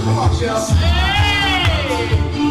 Come on, Jeff. Hey!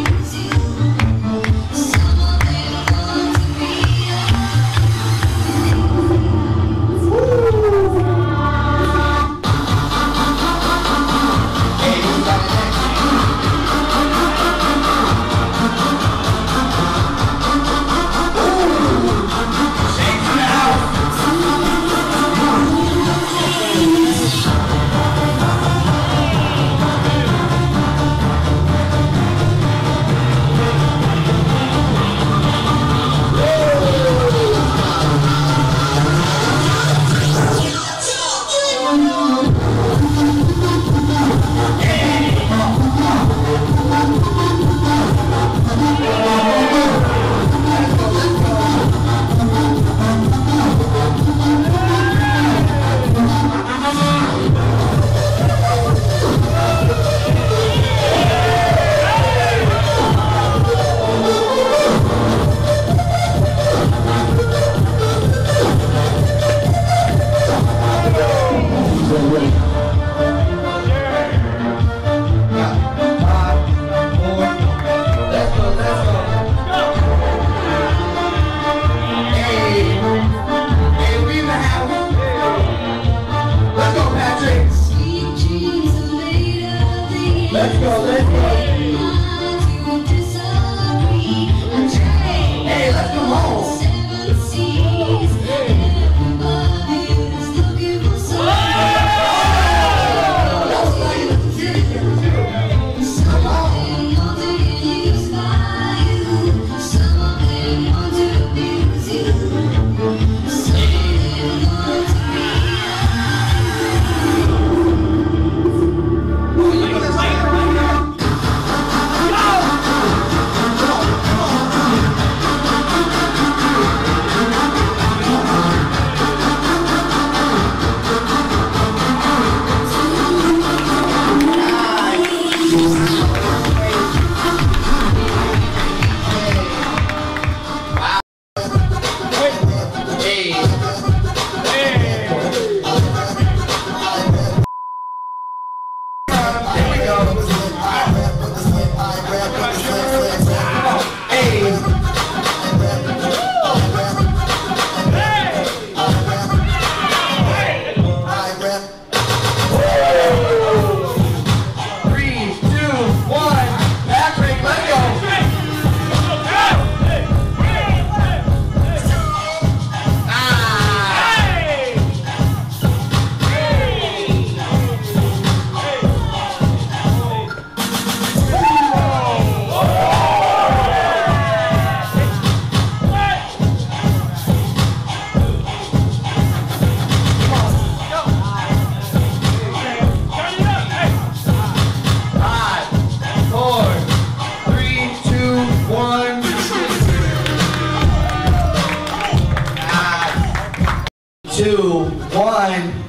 Two, one.